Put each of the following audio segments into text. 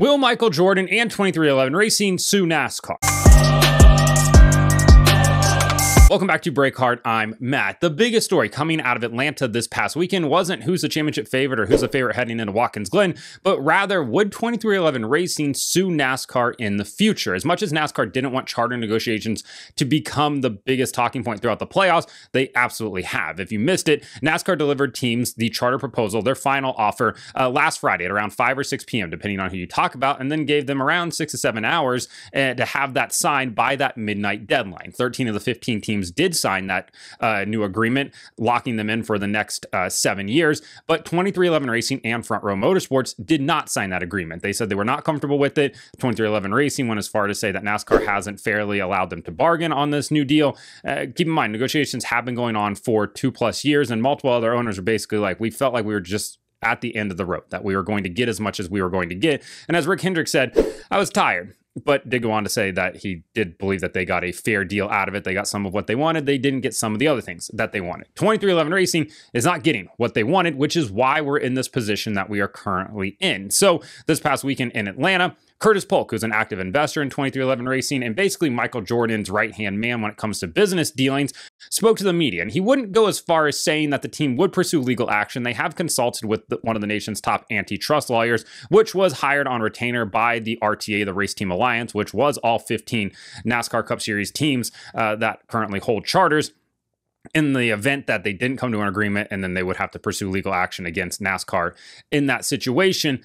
Will Michael Jordan and 23XI Racing sue NASCAR? Welcome back to BrakeHard. I'm Matt. The biggest story coming out of Atlanta this past weekend wasn't who's the championship favorite or who's the favorite heading into Watkins Glen, but rather would 23XI Racing sue NASCAR in the future? As much as NASCAR didn't want charter negotiations to become the biggest talking point throughout the playoffs, they absolutely have. If you missed it, NASCAR delivered teams the charter proposal, their final offer, uh, last Friday at around 5 or 6 p.m., depending on who you talk about, and then gave them around six to seven hours uh, to have that signed by that midnight deadline. 13 of the 15 teams teams did sign that uh, new agreement, locking them in for the next uh, seven years. But 23XI Racing and Front Row Motorsports did not sign that agreement. They said they were not comfortable with it. 23XI Racing went as far to say that NASCAR hasn't fairly allowed them to bargain on this new deal. Uh, keep in mind, negotiations have been going on for two plus years, and multiple other owners are basically like, we felt like we were just at the end of the road, that we were going to get as much as we were going to get. And as Rick Hendrick said, I was tired but did go on to say that he did believe that they got a fair deal out of it. They got some of what they wanted. They didn't get some of the other things that they wanted. 23XI Racing is not getting what they wanted, which is why we're in this position that we are currently in. So this past weekend in Atlanta, Curtis Polk, who's an active investor in 23XI Racing and basically Michael Jordan's right hand man when it comes to business dealings, spoke to the media. And he wouldn't go as far as saying that the team would pursue legal action. They have consulted with the, one of the nation's top antitrust lawyers, which was hired on retainer by the RTA, the Race Team Alliance, which was all 15 NASCAR Cup Series teams uh, that currently hold charters in the event that they didn't come to an agreement and then they would have to pursue legal action against NASCAR in that situation.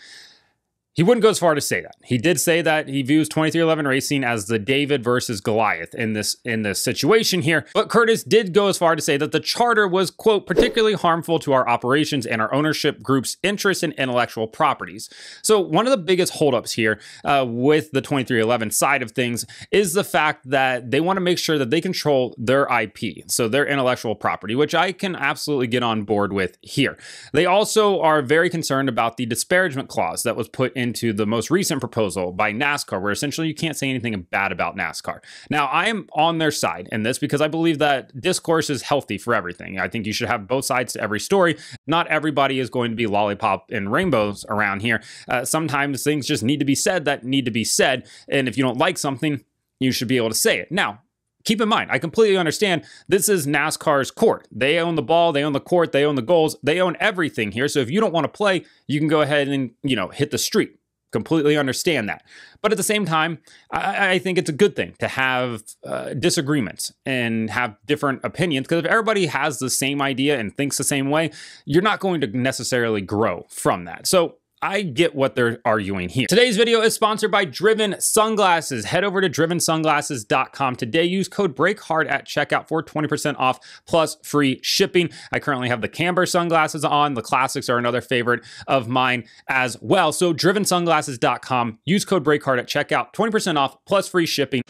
He wouldn't go as far to say that. He did say that he views 23XI Racing as the David versus Goliath in this in this situation here. But Curtis did go as far to say that the charter was quote particularly harmful to our operations and our ownership group's interest in intellectual properties. So one of the biggest holdups here uh, with the 23XI side of things is the fact that they want to make sure that they control their IP, so their intellectual property, which I can absolutely get on board with here. They also are very concerned about the disparagement clause that was put in into the most recent proposal by NASCAR, where essentially you can't say anything bad about NASCAR. Now, I am on their side in this because I believe that discourse is healthy for everything. I think you should have both sides to every story. Not everybody is going to be lollipop and rainbows around here. Uh, sometimes things just need to be said that need to be said. And if you don't like something, you should be able to say it. Now, keep in mind, I completely understand this is NASCAR's court. They own the ball, they own the court, they own the goals, they own everything here. So if you don't want to play, you can go ahead and, you know, hit the street. Completely understand that. But at the same time, I, I think it's a good thing to have uh, disagreements and have different opinions because if everybody has the same idea and thinks the same way, you're not going to necessarily grow from that. So I get what they're arguing here. Today's video is sponsored by Driven Sunglasses. Head over to drivensunglasses.com today. Use code BRAKEHARD at checkout for 20% off plus free shipping. I currently have the Camber sunglasses on. The classics are another favorite of mine as well. So drivensunglasses.com. Use code BRAKEHARD at checkout, 20% off plus free shipping.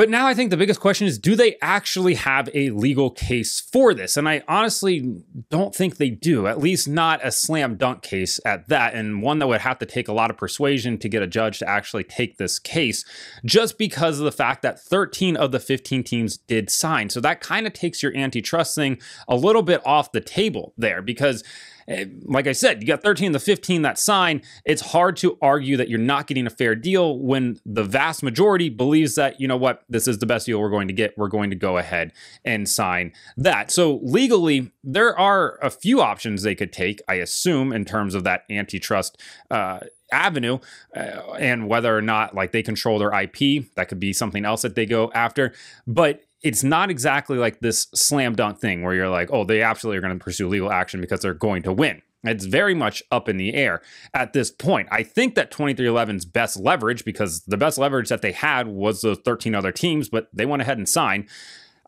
But now I think the biggest question is do they actually have a legal case for this? And I honestly don't think they do, at least not a slam dunk case at that, and one that would have to take a lot of persuasion to get a judge to actually take this case, just because of the fact that 13 of the 15 teams did sign. So that kind of takes your antitrust thing a little bit off the table there because like I said, you got 13 to 15 that sign. It's hard to argue that you're not getting a fair deal when the vast majority believes that, you know what, this is the best deal we're going to get. We're going to go ahead and sign that. So legally, there are a few options they could take, I assume, in terms of that antitrust uh, avenue uh, and whether or not like they control their IP. That could be something else that they go after. But it's not exactly like this slam dunk thing where you're like, oh, they absolutely are going to pursue legal action because they're going to win. It's very much up in the air at this point. I think that 23XI's best leverage, because the best leverage that they had was the 13 other teams, but they went ahead and signed.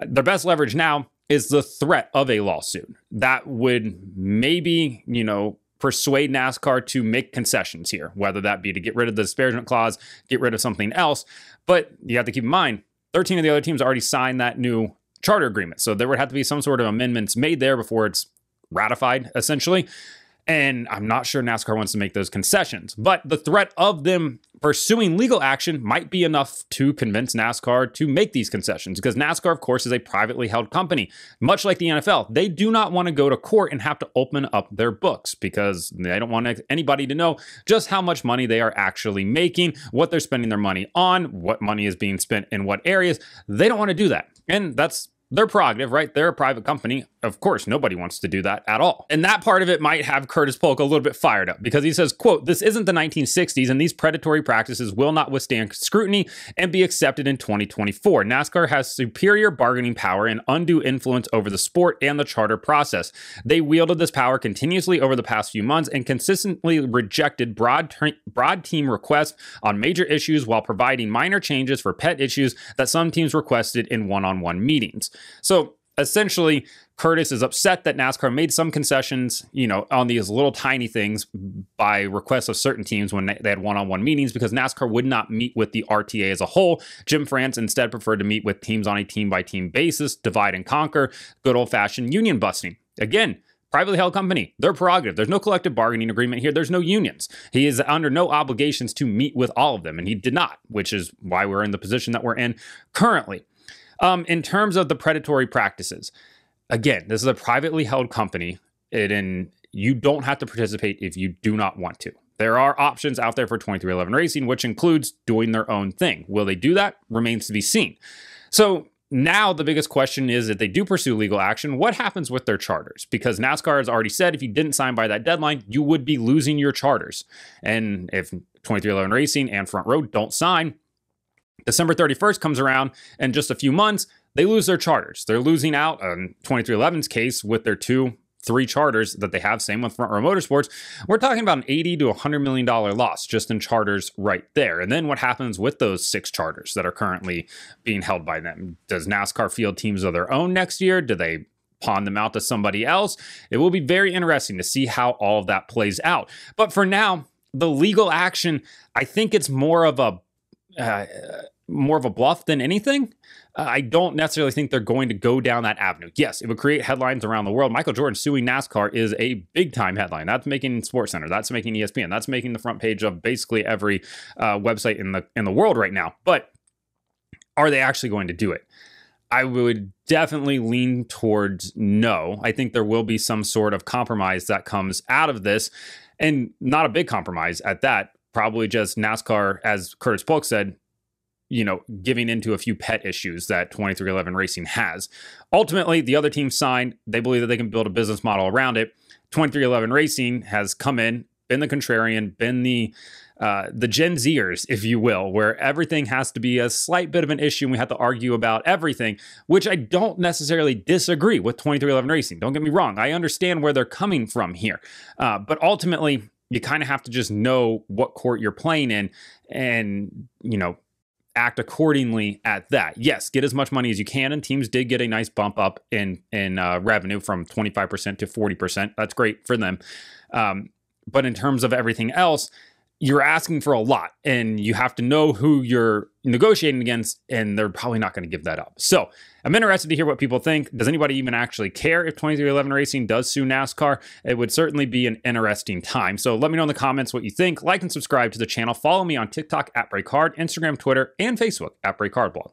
Their best leverage now is the threat of a lawsuit that would maybe, you know, persuade NASCAR to make concessions here, whether that be to get rid of the disparagement clause, get rid of something else. But you have to keep in mind, 13 of the other teams already signed that new charter agreement. So there would have to be some sort of amendments made there before it's ratified, essentially. And I'm not sure NASCAR wants to make those concessions, but the threat of them pursuing legal action might be enough to convince NASCAR to make these concessions because NASCAR, of course, is a privately held company. Much like the NFL, they do not want to go to court and have to open up their books because they don't want anybody to know just how much money they are actually making, what they're spending their money on, what money is being spent in what areas. They don't want to do that. And that's their prerogative, right? They're a private company. Of course, nobody wants to do that at all. And that part of it might have Curtis Polk a little bit fired up because he says, quote, this isn't the 1960s and these predatory practices will not withstand scrutiny and be accepted in 2024. NASCAR has superior bargaining power and undue influence over the sport and the charter process. They wielded this power continuously over the past few months and consistently rejected broad, broad team requests on major issues while providing minor changes for pet issues that some teams requested in one-on-one meetings. So essentially, Curtis is upset that NASCAR made some concessions, you know, on these little tiny things by request of certain teams when they had one-on-one meetings because NASCAR would not meet with the RTA as a whole. Jim France instead preferred to meet with teams on a team-by-team basis, divide and conquer, good old-fashioned union busting. Again, privately held company, their prerogative. There's no collective bargaining agreement here. There's no unions. He is under no obligations to meet with all of them, and he did not, which is why we're in the position that we're in currently. Um, in terms of the predatory practices, again, this is a privately held company, and you don't have to participate if you do not want to. There are options out there for 23XI Racing, which includes doing their own thing. Will they do that? Remains to be seen. So now the biggest question is if they do pursue legal action, what happens with their charters? Because NASCAR has already said if you didn't sign by that deadline, you would be losing your charters. And if 23XI Racing and Front Row don't sign, December 31st comes around, and just a few months, they lose their charters. They're losing out on 23XI's case with their two, three charters that they have. Same with Front Row Motorsports. We're talking about an 80 to 100 million dollar loss just in charters right there. And then what happens with those six charters that are currently being held by them? Does NASCAR field teams of their own next year? Do they pawn them out to somebody else? It will be very interesting to see how all of that plays out. But for now, the legal action, I think it's more of a uh, more of a bluff than anything. Uh, I don't necessarily think they're going to go down that avenue. Yes, it would create headlines around the world. Michael Jordan suing NASCAR is a big time headline. That's making SportsCenter. That's making ESPN. That's making the front page of basically every uh, website in the in the world right now. But are they actually going to do it? I would definitely lean towards no. I think there will be some sort of compromise that comes out of this, and not a big compromise at that. Probably just NASCAR, as Curtis Polk said, you know, giving into a few pet issues that 23XI Racing has. Ultimately, the other team signed. They believe that they can build a business model around it. 23XI Racing has come in, been the contrarian, been the uh, the Gen Zers, if you will, where everything has to be a slight bit of an issue and we have to argue about everything, which I don't necessarily disagree with 23XI Racing. Don't get me wrong. I understand where they're coming from here. Uh, but ultimately, you kind of have to just know what court you're playing in and, you know, act accordingly at that. Yes, get as much money as you can, and teams did get a nice bump up in in uh, revenue from 25% to 40%. That's great for them. Um, but in terms of everything else, you're asking for a lot and you have to know who you're negotiating against and they're probably not going to give that up. So I'm interested to hear what people think. Does anybody even actually care if 23XI Racing does sue NASCAR? It would certainly be an interesting time. So let me know in the comments what you think. Like and subscribe to the channel. Follow me on TikTok at BrakeHard, Instagram, Twitter, and Facebook at BrakeHardBlog.